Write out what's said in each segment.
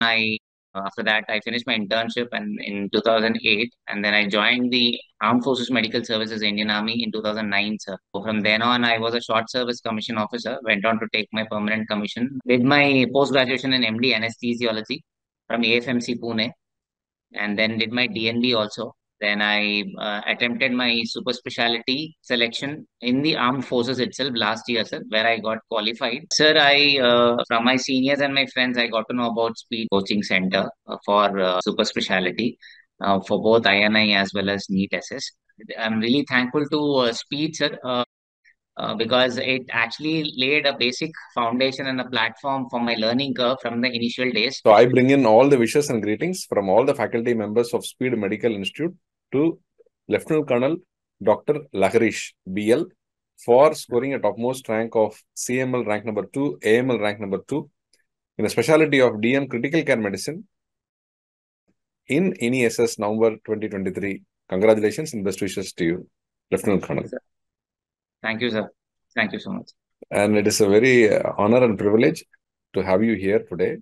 I uh, after that I finished my internship and in 2008 and then I joined the Armed Forces Medical Services Indian Army in 2009 sir. So from then on I was a short service commission officer went on to take my permanent commission did my post graduation in MD anesthesiology from AFMC Pune and then did my DNB also then I uh, attempted my super specialty selection in the armed forces itself last year, sir, where I got qualified. Sir, I, uh, from my seniors and my friends, I got to know about Speed Coaching Center uh, for uh, super specialty uh, for both INI as well as NEET SS. I'm really thankful to uh, Speed, sir. Because it actually laid a basic foundation and a platform for my learning curve from the initial days. So I bring in all the wishes and greetings from all the faculty members of Speed Medical Institute to Lieutenant Colonel Dr. Lahareesh BL for scoring a topmost rank of CML rank number 2, AML rank number 2 in a specialty of DM critical care medicine in INISS November 2023. Congratulations and best wishes to you, Lieutenant Colonel. Thank you, sir. Thank you so much. And it is a very uh, honor and privilege to have you here today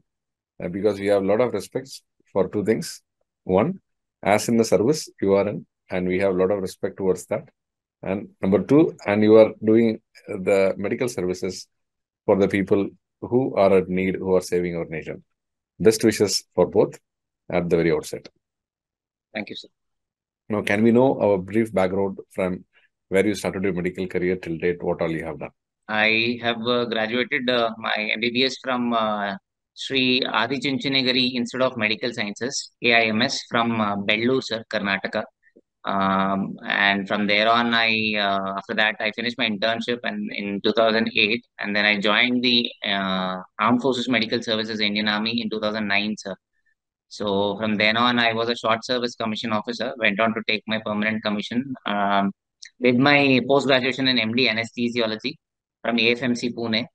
uh, because we have a lot of respects for two things. One, as in the service you are in, and we have a lot of respect towards that. And number two, and you are doing the medical services for the people who are at need, who are saving our nation. Best wishes for both at the very outset. Thank you, sir. Now, can we know our brief background from where you started your medical career till date? What all you have done? I have uh, graduated uh, my MBBS from uh, Sri Adi Chunchanagiri Institute of Medical Sciences, AIMS, from uh, sir, Karnataka. Um, and from there on, I uh, after that I finished my internship and in 2008, and then I joined the uh, Armed Forces Medical Services Indian Army in 2009, sir. So from then on, I was a short service commission officer. Went on to take my permanent commission. Um, did my post graduation in MD anesthesiology from AFMC Pune,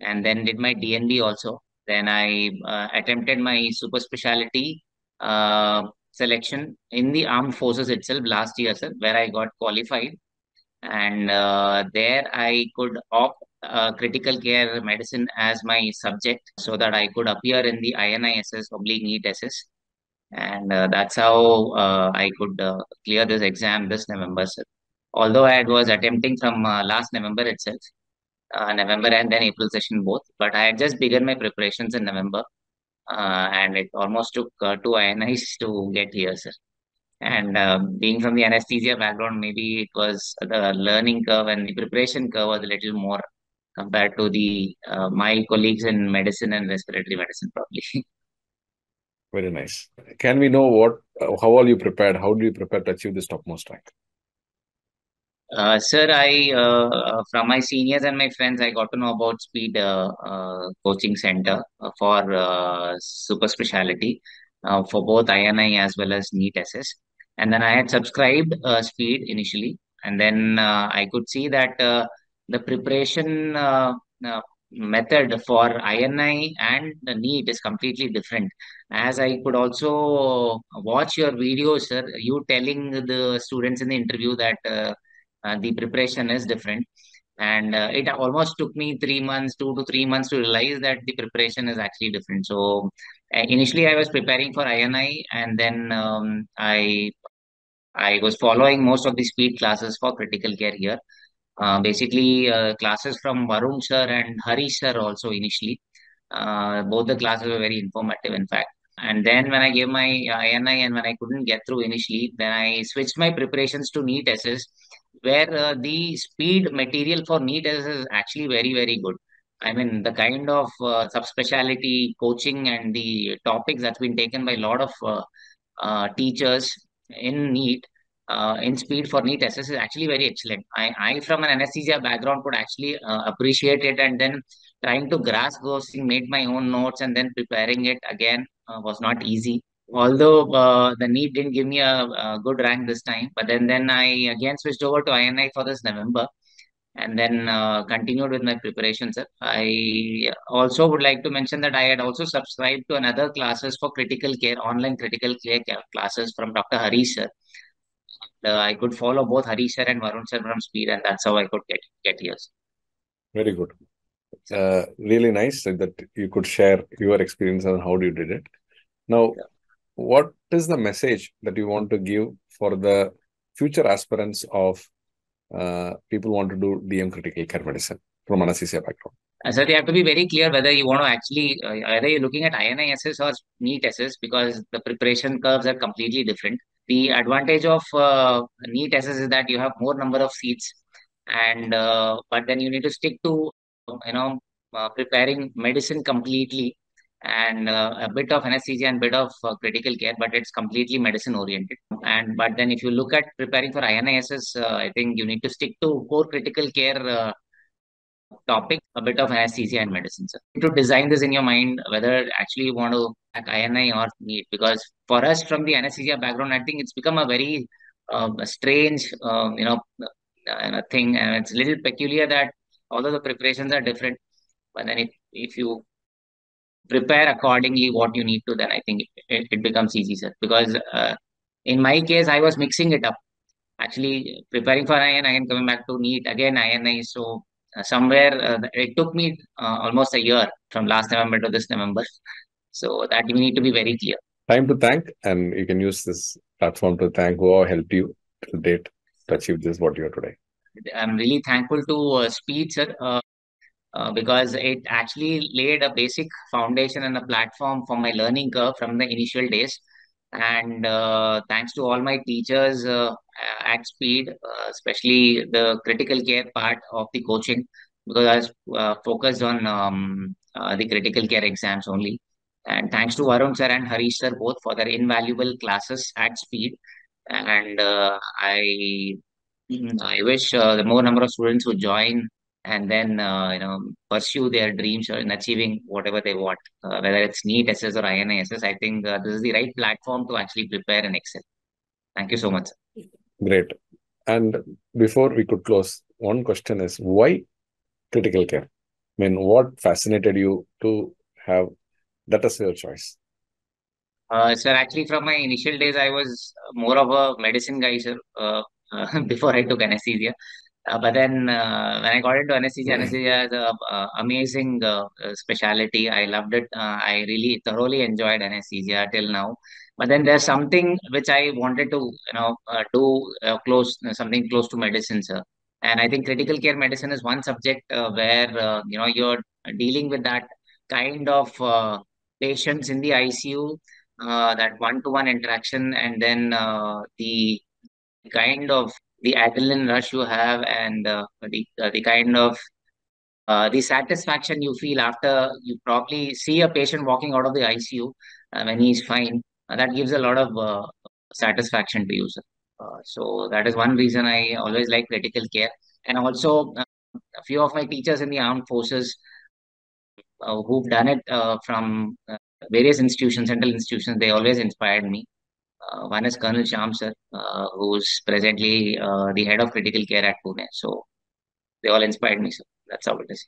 and then did my DNB also. Then I uh, attempted my super specialty uh, selection in the armed forces itself last year, sir, where I got qualified. And uh, there I could opt uh, critical care medicine as my subject so that I could appear in the INISS oblique NEET SS. And uh, that's how uh, I could clear this exam this November, sir. Although I was attempting from last November itself, uh, November and then April session both. But I had just begun my preparations in November, uh, and it almost took uh, two INIs to get here, sir. And um, being from the anesthesia background, maybe it was the learning curve and the preparation curve was a little more compared to the uh, my colleagues in medicine and respiratory medicine, probably. Very nice. Can we know what, uh, how are you prepared? How do you prepare to achieve this topmost rank? Uh, sir, I uh, uh, from my seniors and my friends, I got to know about Speed uh, uh, Coaching Center uh, for super speciality for both INI as well as NEET SS. And then I had subscribed Speed initially, and then I could see that the preparation method for INI and the NEET is completely different. As I could also watch your videos, sir, you telling the students in the interview that. Uh, uh, the preparation is different. And uh, it almost took me three months two to three months to realize that the preparation is actually different. So uh, initially i was preparing for ini and then um, i i was following most of the speed classes for critical care here. Uh, basically uh, classes from varun sir and harish sir also initially. Uh, both the classes were very informative in fact. And then when I gave my INI and when I couldn't get through initially, then I switched my preparations to NEET SS, where uh, the speed material for NEET SS is actually very, very good. I mean, the kind of uh, subspecialty coaching and the topics that's been taken by a lot of uh, uh, teachers in NEET, uh, in speed for NEET SS is actually very excellent. I, I from an anesthesia background, could actually uh, appreciate it and then trying to grasp those things, made my own notes and then preparing it again was not easy. Although uh, the NEET didn't give me a, a, good rank this time, but then then I again switched over to INI for this November, and then uh, continued with my preparations. I also would like to mention that I had also subscribed to another classes for critical care, online critical care classes from Dr. Harish sir. Uh, I could follow both Harish sir and Varun sir from Speed, and that's how I could get get here. Very good. Uh, really nice that you could share your experience and how you did it. Now, Yeah. What is the message that you want to give for the future aspirants of uh, people want to do DM critical care medicine from an anesthesia background? Uh, so you have to be very clear whether you want to actually uh, either you're looking at INISS or NEET SS because the preparation curves are completely different. The advantage of uh, NEET SS is that you have more number of seats, and uh, but then you need to stick to you know uh, preparing medicine completely and uh, a bit of anesthesia and bit of uh, critical care, but it's completely medicine oriented. And but then if you look at preparing for INISS, uh, I think you need to stick to core critical care uh, topic, a bit of anesthesia and medicine. So to design this in your mind, whether actually you want to like INI or NEET, because for us from the anesthesia background, I think it's become a very um, strange, um, you know, uh, thing, and it's a little peculiar that although the preparations are different, but then if if you prepare accordingly what you need to, then I think it, it becomes easy, sir. Because uh, in my case, I was mixing it up actually preparing for IN, again coming back to NEET, again INI. So uh, somewhere uh, it took me uh, almost a year from last November to this November. So that you need to be very clear. Time to thank, and you can use this platform to thank who helped you to date to achieve this what you are today. I'm really thankful to uh, Speed, sir, uh, uh, because it actually laid a basic foundation and a platform for my learning curve from the initial days. And uh, thanks to all my teachers uh, at Speed, uh, especially the critical care part of the coaching, because I was uh, focused on um, the critical care exams only. And thanks to Varun sir and Harish sir both for their invaluable classes at Speed. And I, I wish the more number of students who join and then uh, you know pursue their dreams or in achieving whatever they want, uh, whether it's NEET SS or INISS. I think uh, this is the right platform to actually prepare and excel. Thank you so much. Great. And before we could close, one question is why critical care? I mean, what fascinated you to have that as your choice? Uh, sir, actually, from my initial days, I was more of a medicine guy, sir, uh, uh, before I took anesthesia. Uh, but then uh, when I got into anesthesia, anesthesia is a uh, amazing uh, uh, specialty. I loved it. Uh, I really thoroughly enjoyed anesthesia till now. But then there's something which I wanted to, you know, uh, do uh, close something close to medicine, sir. And I think critical care medicine is one subject uh, where uh, you know you're dealing with that kind of uh, patients in the ICU, uh, that one-to-one interaction, and then uh, the kind of the adrenaline rush you have and uh, the uh, the kind of uh, the satisfaction you feel after you probably see a patient walking out of the ICU uh, when he's fine. Uh, that gives a lot of uh, satisfaction to you, so that is one reason I always like critical care. And also, a few of my teachers in the armed forces who've done it from various institutions, central institutions, they always inspired me. Uh, one is Colonel Sham sir, uh, who's presently uh, the head of critical care at Pune. So they all inspired me, sir. That's how it is.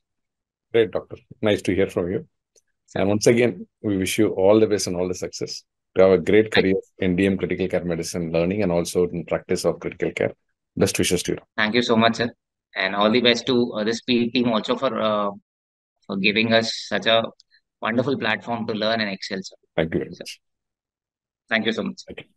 Great, doctor. Nice to hear from you. And once again, we wish you all the best and all the success to have a great career in DM critical care medicine learning and also in practice of critical care. Best wishes to you. Thank you so much, sir. And all the best to uh, the Speed team also for uh, for giving us such a wonderful platform to learn and excel, sir. Thank you very much. Thank you so much. Okay.